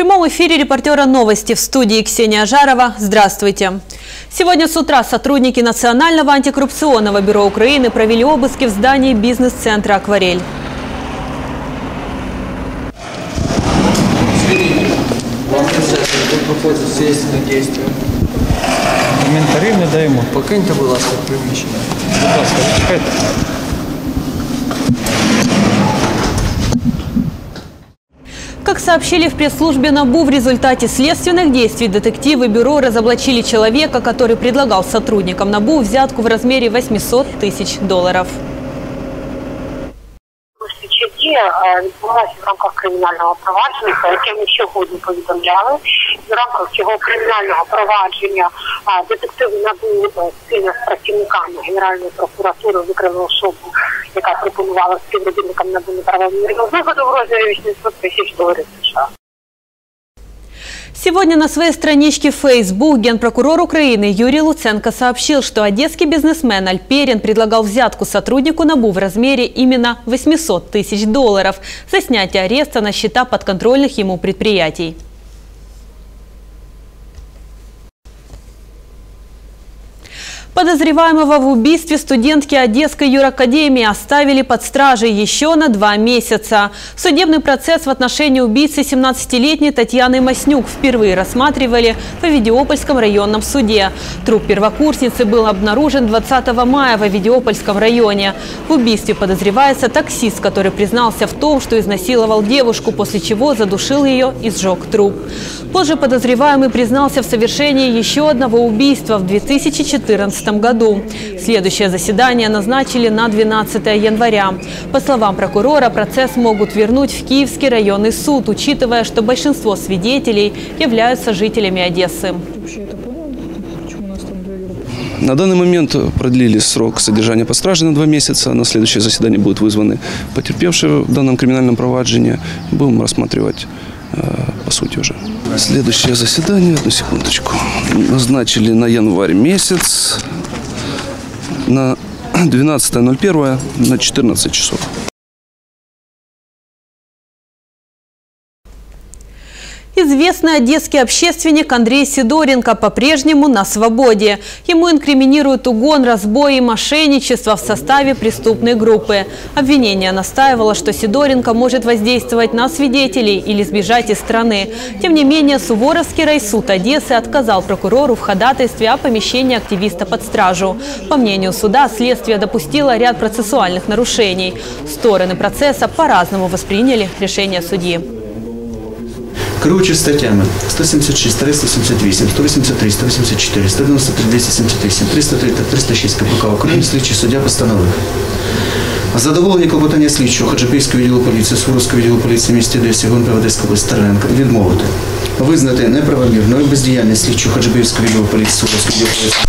прямом эфире репортера новости в студии Ксения Жарова. Здравствуйте. Сегодня с утра сотрудники Национального антикоррупционного бюро Украины провели обыски в здании бизнес-центра «Акварель». Вам касается, тут проходять слідственні дійства. Коментарів не даємо. Покиньте, будь ласка, приміщення. Будь ласка, чекайте. Как сообщили в пресс-службе НАБУ, в результате следственных действий детективы бюро разоблачили человека, который предлагал сотрудникам НАБУ взятку в размере 800 тысяч долларов. Слідчі е, відбулася в рамках кримінального провадження, про яке ми сьогодні повідомляли. В рамках цього кримінального провадження е, детективи НАБУ е, спільно з працівниками Генеральної прокуратури викрили особу, яка пропонувала співробітникам НАБУ неправомірну вигоду в розмірі 800 тисяч доларів США. Сегодня на своей страничке Facebook генпрокурор Украины Юрий Луценко сообщил, что одесский бизнесмен Альперин предлагал взятку сотруднику НАБУ в размере именно 800 тысяч долларов за снятие ареста на счета подконтрольных ему предприятий. Подозреваемого в убийстве студентки Одесской юракадемии оставили под стражей еще на два месяца. Судебный процесс в отношении убийцы 17-летней Татьяны Маснюк впервые рассматривали в Авидиопольском районном суде. Труп первокурсницы был обнаружен 20 мая в Авидиопольском районе. В убийстве подозревается таксист, который признался в том, что изнасиловал девушку, после чего задушил ее и сжег труп. Позже подозреваемый признался в совершении еще одного убийства в 2014 году. Следующее заседание назначили на 12 января. По словам прокурора, процесс могут вернуть в Киевский районный суд, учитывая, что большинство свидетелей являются жителями Одессы. На данный момент продлили срок содержания под стражей на два месяца. На следующее заседание будут вызваны потерпевшие в данном криминальном проваджении. Будем рассматривать э, по сути уже. Следующее заседание, одну секундочку, назначили на январь месяц, на 12.01 на 14 часов. Известный одесский общественник Андрей Сидоренко по-прежнему на свободе. Ему инкриминируют угон, разбой и мошенничество в составе преступной группы. Обвинение настаивало, что Сидоренко может воздействовать на свидетелей или сбежать из страны. Тем не менее, Суворовский райсуд Одессы отказал прокурору в ходатайстве о помещении активиста под стражу. По мнению суда, следствие допустило ряд процессуальных нарушений. Стороны процесса по-разному восприняли решение судьи. Керуючи статтями. 176, 378, 183, 184, 193, 278, 303 та 306 КПК України слідчий суддя постановив задоволені клопотання слідчого Хаджипільського відділу поліції, Суровського відділу поліції місті Одесі, ГУНП Одеської області Стерненка відмовити, визнати неправомірною бездіяльність слідчого Хаджипільського відділу поліції, Суровського відділу поліції.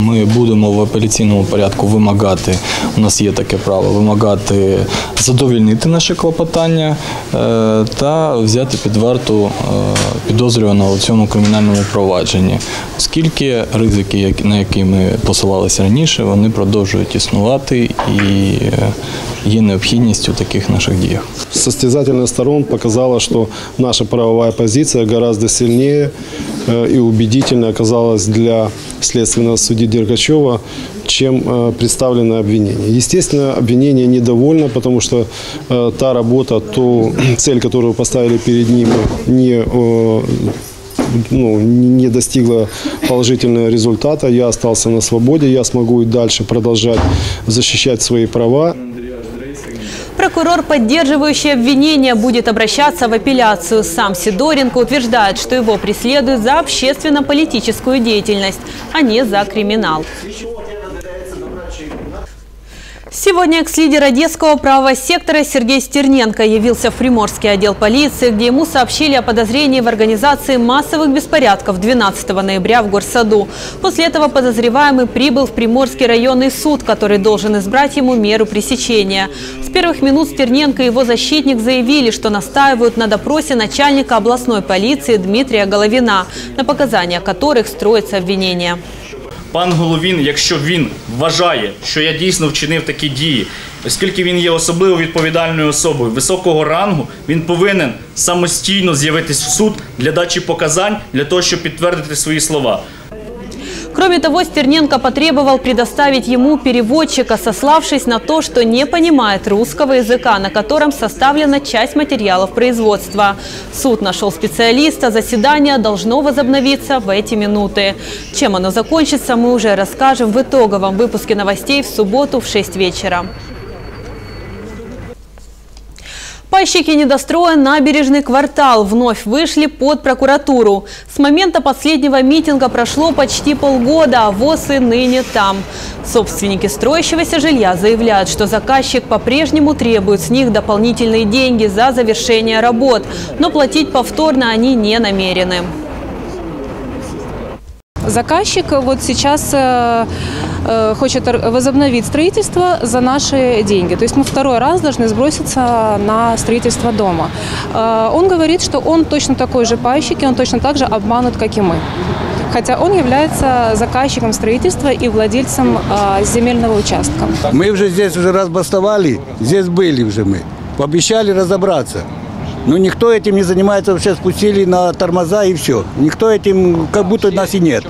Ми будемо в апеляційному порядку вимагати, у нас є таке право, вимагати задовільнити наше клопотання е, та взяти під варту е, підозрюваного у цьому кримінальному провадженні, оскільки ризики, на які ми посилалися раніше, вони продовжують існувати і е, є необхідність у таких наших діях. Состязательность сторон показала, что наша правовая позиция гораздо сильнее э, и убедительнее оказалась для следственного судьи Дергачева, чем э, представленное обвинение. Естественно, обвинение недовольно, потому что э, та работа, ту цель, которую поставили перед ним, не э, ну, не достигла положительного результата. Я остался на свободе, я смогу и дальше продолжать защищать свои права. Прокурор, поддерживающий обвинение, будет обращаться в апелляцию. Сам Сидоренко утверждает, что его преследуют за общественно-политическую деятельность, а не за криминал. Сегодня экс-лидер Одесского правого сектора Сергей Стерненко явился в Приморский отдел полиции, где ему сообщили о подозрении в организации массовых беспорядков 12 ноября в Горсаду. После этого подозреваемый прибыл в Приморский районный суд, который должен избрать ему меру пресечения. С первых минут Стерненко и его защитник заявили, что настаивают на допросе начальника областной полиции Дмитрия Головина, на показания которых строится обвинение. Пан Головін, якщо він вважає, що я дійсно вчинив такі дії, Оскільки він є особливо відповідальною особою високого рангу, він повинен самостійно з'явитись в суд для дачі показань для того, щоб підтвердити свої слова. Кроме того, Стерненко потребовал предоставить ему переводчика, сославшись на то, что не понимает русского языка, на котором составлена часть материалов производства. Суд нашел специалиста, заседание должно возобновиться в эти минуты. Чем оно закончится, мы уже расскажем в итоговом выпуске новостей в субботу в 6 вечера. Пайщики недостроя «Набережный квартал» вновь вышли под прокуратуру. С момента последнего митинга прошло почти полгода, а ВОЗ и ныне там. Собственники строящегося жилья заявляют, что заказчик по-прежнему требует с них дополнительные деньги за завершение работ, но платить повторно они не намерены. Заказчик вот сейчас э, э, хочет возобновить строительство за наши деньги. То есть мы второй раз должны сброситься на строительство дома. Э, он говорит, что он точно такой же пайщик, и он точно так же обманут, как и мы. Хотя он является заказчиком строительства и владельцем земельного участка. Мы уже здесь уже разбастовали, здесь были уже мы. Пообещали разобраться. Но никто этим не занимается, вообще спустили на тормоза и все. Никто этим, как будто нас и нет.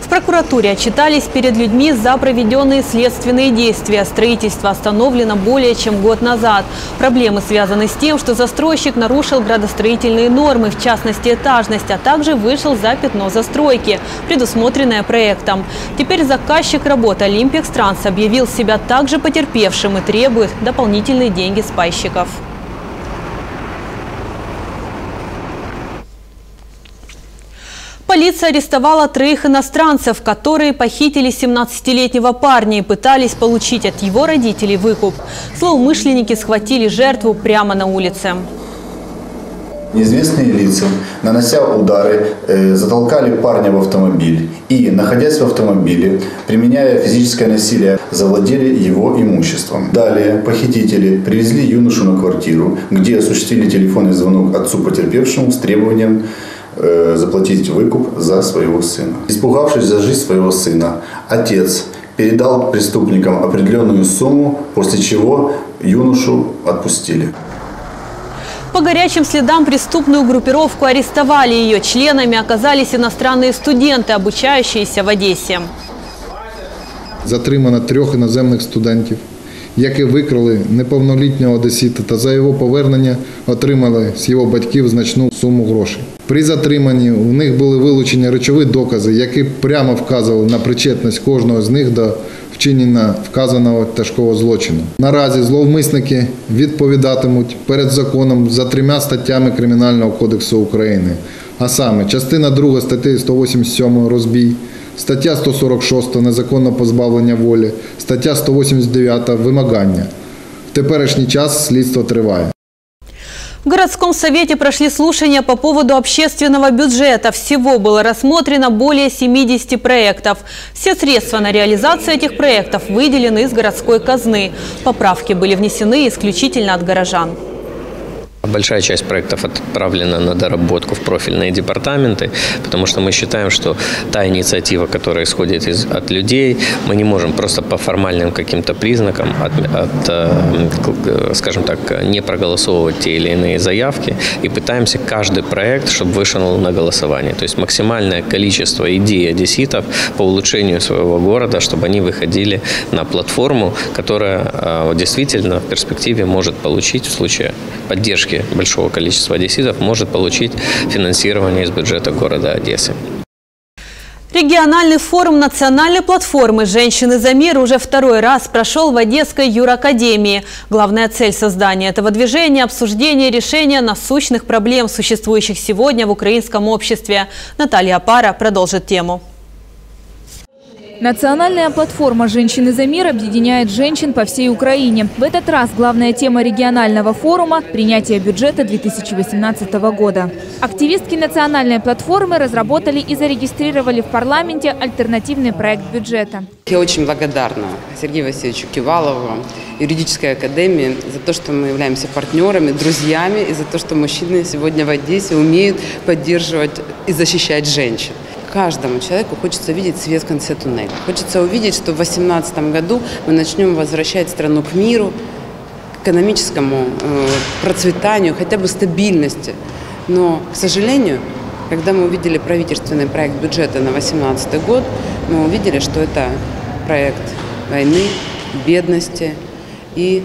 В прокуратуре отчитались перед людьми за проведенные следственные действия. Строительство остановлено более чем год назад. Проблемы связаны с тем, что застройщик нарушил градостроительные нормы, в частности этажность, а также вышел за пятно застройки, предусмотренное проектом. Теперь заказчик работы «Олимпикс Транс» объявил себя также потерпевшим и требует дополнительные деньги с пайщиков. Полиция арестовала троих иностранцев, которые похитили 17-летнего парня и пытались получить от его родителей выкуп. Злоумышленники схватили жертву прямо на улице. Неизвестные лица, нанося удары, э, затолкали парня в автомобиль и, находясь в автомобиле, применяя физическое насилие, завладели его имуществом. Далее похитители привезли юношу на квартиру, где осуществили телефонный звонок отцу потерпевшему с требованием заплатить выкуп за своего сына. Испугавшись за жизнь своего сына, отец передал преступникам определенную сумму, после чего юношу отпустили. По горячим следам преступную группировку арестовали. Ее членами оказались иностранные студенты, обучающиеся в Одессе. Затримано трьох іноземних студентів, які викрали неповнолітнього одесіта та за його повернення отримали з його батьків значну суму грошей. При затриманні у них були вилучені речові докази, які прямо вказували на причетність кожного з них до вчинення вказаного тяжкого злочину. Наразі зловмисники відповідатимуть перед законом за трьома статтями Кримінального кодексу України, а саме частина 2 статті 187 розбій, стаття 146 незаконне позбавлення волі, стаття 189 вимагання. В теперішній час слідство триває. В городском совете прошли слушания по поводу общественного бюджета. Всего было рассмотрено более 70 проектов. Все средства на реализацию этих проектов выделены из городской казны. Поправки были внесены исключительно от горожан. Большая часть проектов отправлена на доработку в профильные департаменты, потому что мы считаем, что та инициатива, которая исходит из, от людей, мы не можем просто по формальным каким-то признакам, от, от, э, скажем так, не проголосовывать те или иные заявки и пытаемся каждый проект, чтобы вышел на голосование. То есть максимальное количество идей одесситов по улучшению своего города, чтобы они выходили на платформу, которая э, действительно в перспективе может получить в случае поддержки большого количества одесситов может получить финансирование из бюджета города Одессы. Региональный форум национальной платформы «Женщины за мир» уже второй раз прошел в Одесской юракадемии. Главная цель создания этого движения – обсуждение решения насущных проблем, существующих сегодня в украинском обществе. Наталья Пара продолжит тему. Национальная платформа «Женщины за мир» объединяет женщин по всей Украине. В этот раз главная тема регионального форума – принятие бюджета 2018 года. Активистки национальной платформы разработали и зарегистрировали в парламенте альтернативный проект бюджета. Я очень благодарна Сергею Васильевичу Кивалову, юридической академии, за то, что мы являемся партнерами, друзьями, и за то, что мужчины сегодня в Одессе умеют поддерживать и защищать женщин. Каждому человеку хочется видеть свет в конце туннеля. Хочется увидеть, что в 2018 году мы начнем возвращать страну к миру, к экономическому э, процветанию, хотя бы стабильности. Но, к сожалению, когда мы увидели правительственный проект бюджета на 2018 год, мы увидели, что это проект войны, бедности и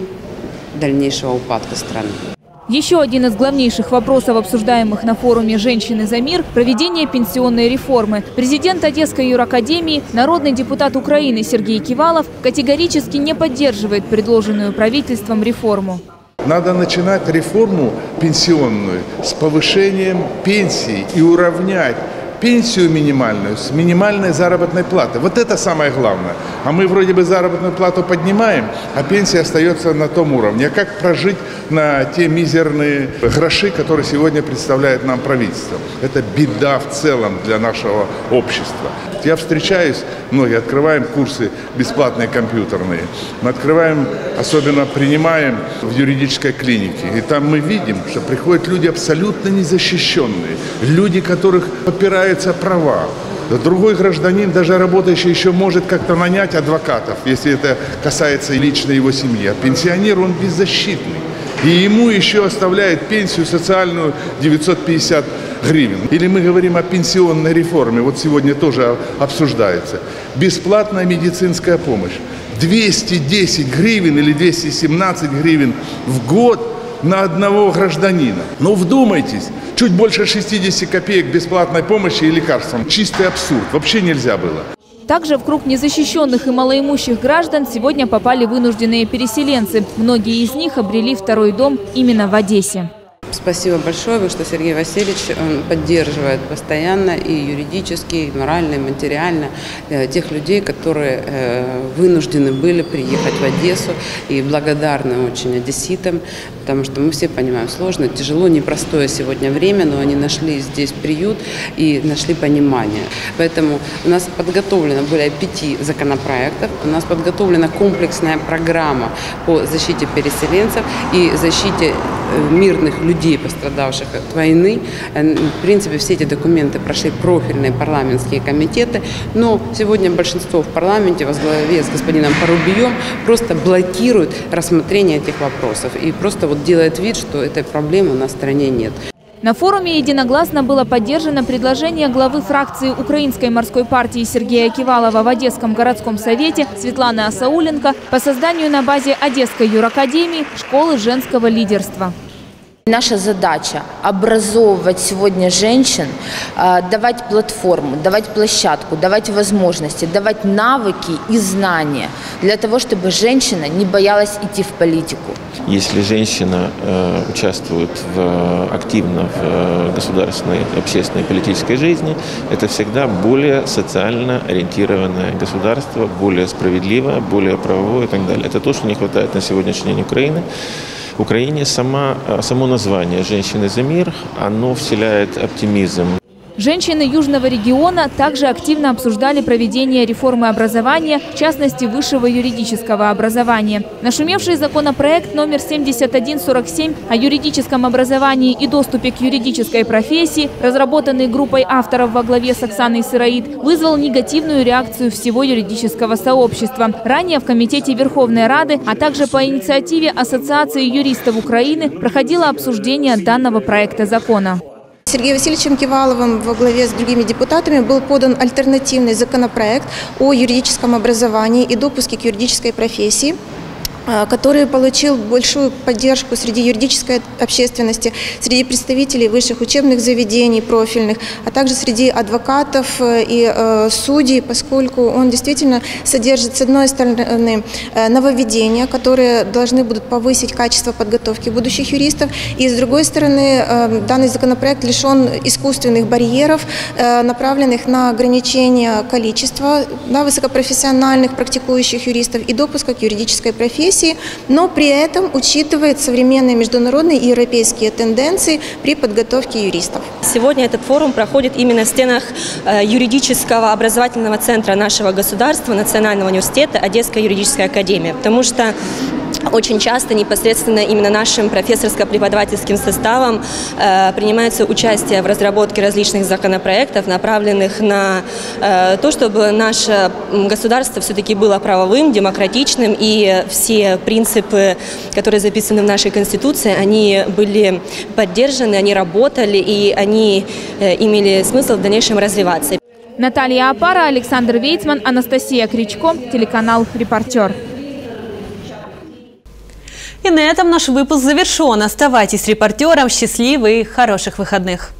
дальнейшего упадка страны. Еще один из главнейших вопросов, обсуждаемых на форуме «Женщины за мир» – проведение пенсионной реформы. Президент Одесской юракадемии, народный депутат Украины Сергей Кивалов категорически не поддерживает предложенную правительством реформу. Надо начинать реформу пенсионную с повышением пенсий и уравнять пенсию минимальную с минимальной заработной платы. Вот это самое главное. А мы вроде бы заработную плату поднимаем, а пенсия остается на том уровне. А как прожить на те мизерные гроши, которые сегодня представляет нам правительство? Это беда в целом для нашего общества. Я встречаюсь, многие открываем курсы бесплатные компьютерные. Мы открываем, особенно принимаем в юридической клинике. И там мы видим, что приходят люди абсолютно незащищенные. Люди, которых попираются права. Другой гражданин, даже работающий, еще может как-то нанять адвокатов, если это касается лично его семьи. А пенсионер, он беззащитный. И ему еще оставляет пенсию социальную 950 гривен. Или мы говорим о пенсионной реформе, вот сегодня тоже обсуждается. Бесплатная медицинская помощь. 210 гривен или 217 гривен в год на одного гражданина. Но вдумайтесь, чуть больше 60 копеек бесплатной помощи и лекарствам. Чистый абсурд. Вообще нельзя было. Также в круг незащищенных и малоимущих граждан сегодня попали вынужденные переселенцы. Многие из них обрели второй дом именно в Одессе. Спасибо большое, что Сергей Васильевич поддерживает постоянно и юридически, и морально, и материально э, тех людей, которые э, вынуждены были приехать в Одессу и благодарны очень одесситам, потому что мы все понимаем, сложно, тяжело, непростое сегодня время, но они нашли здесь приют и нашли понимание. Поэтому у нас подготовлено более пяти законопроектов, у нас подготовлена комплексная программа по защите переселенцев и защите мирных людей, пострадавших от войны. Э, в принципе, все эти документы прошли профильные парламентские комитеты, но сегодня большинство в парламенте во главе с господином Порубием просто блокирует рассмотрение этих вопросов и просто вот делает вид, что этой проблемы в стране нет. На форуме единогласно было поддержано предложение главы фракции Украинской морской партии Сергея Кивалова в Одесском городском совете Светланы Асауленко по созданию на базе Одесской юракадемии школы женского лидерства. Наша задача – образовывать сегодня женщин, давать платформу, давать площадку, давать возможности, давать навыки и знания для того, чтобы женщина не боялась идти в политику. Если женщина э, участвует в, активно в э, государственной, общественной политической жизни, это всегда более социально ориентированное государство, более справедливое, более правовое и так далее. Это то, что не хватает на сегодняшний день Украины. Украине сама, э, само название «Женщины за мир», оно вселяет оптимизм. Женщины Южного региона также активно обсуждали проведение реформы образования, в частности высшего юридического образования. Нашумевший законопроект номер 7147 о юридическом образовании и доступе к юридической профессии, разработанный группой авторов во главе с Оксаной Сыроид, вызвал негативную реакцию всего юридического сообщества. Ранее в Комитете Верховной Рады, а также по инициативе Ассоциации юристов Украины проходило обсуждение данного проекта закона. Сергеем Васильевичем Киваловым во главе с другими депутатами был подан альтернативный законопроект о юридическом образовании и допуске к юридической профессии. А, который получил большую поддержку среди юридической общественности, среди представителей высших учебных заведений профильных, а также среди адвокатов э, и э, судей, поскольку он действительно содержит, с одной стороны, э, нововведения, которые должны будут повысить качество подготовки будущих юристов, и с другой стороны, данный законопроект лишен искусственных барьеров, направленных на ограничение количества да, высокопрофессиональных практикующих юристов и допуска к юридической профессии, профессии, но при этом учитывает современные международные и европейские тенденции при подготовке юристов. Сегодня этот форум проходит именно в стенах э, юридического образовательного центра нашего государства, Национального университета, Одесская юридическая академия, потому что очень часто непосредственно именно нашим профессорско-преподавательским составом э, принимается участие в разработке различных законопроектов, направленных на э, то, чтобы наше государство все-таки было правовым, демократичным, и все принципы, которые записаны в нашей Конституции, они были поддержаны, они работали, и они э, имели смысл в дальнейшем развиваться. Наталья Апара, Александр Вейцман, Анастасия Кричко, телеканал «Репортер». И на этом наш выпуск завершен. Оставайтесь репортером. Счастливых и хороших выходных.